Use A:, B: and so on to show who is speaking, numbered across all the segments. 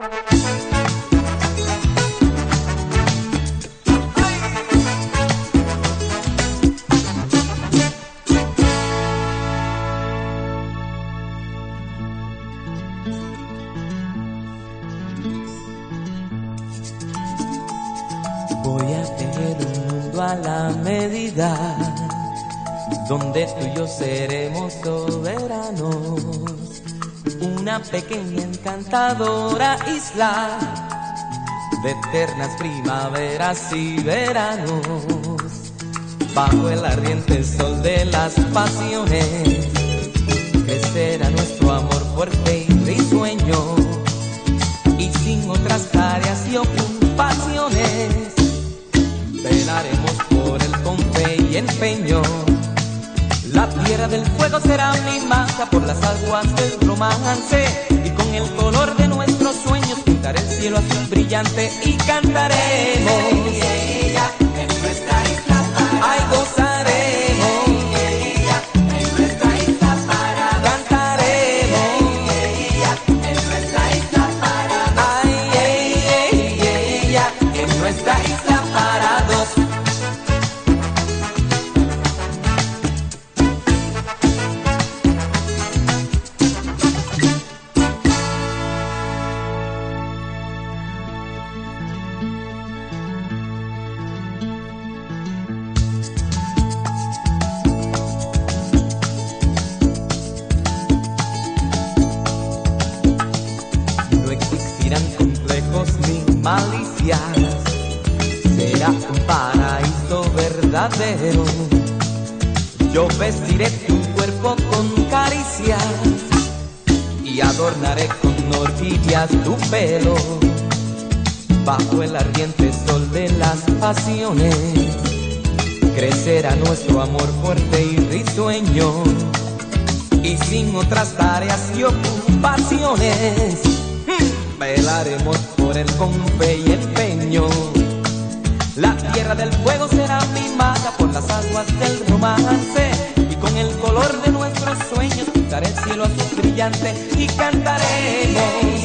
A: Voy a tener un mundo a la medida donde tú y yo seremos soberanos. Una pequeña encantadora isla de eternas primaveras y veranos. Bajo el ardiente sol de las pasiones, crecerá nuestro amor fuerte y risueño. Y sin otras tareas y ocupaciones, velaremos por el fe y empeño. La tierra del fuego será mi masa por las aguas del romance y con el color de nuestros sueños pintaré el cielo azul brillante y cantaremos.
B: en nuestra isla
A: Ay, gozaremos,
B: en nuestra isla parada,
A: cantaremos.
B: en nuestra isla parada,
A: Ay, en nuestra isla. No complejos ni malicias. Será un paraíso verdadero. Yo vestiré tu cuerpo con caricias y adornaré con orquídeas tu pelo. Bajo el ardiente sol de las pasiones, crecerá nuestro amor fuerte y risueño y sin otras tareas y ocupaciones. hmm, Velaremos él con fe y empeño. La tierra del fuego será mimada por las aguas del romance y con el color de nuestros sueños pintaré el cielo azul brillante y cantaremos.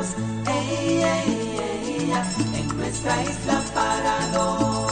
A: Ey, ey, ey, en nuestra isla parado.